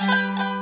Música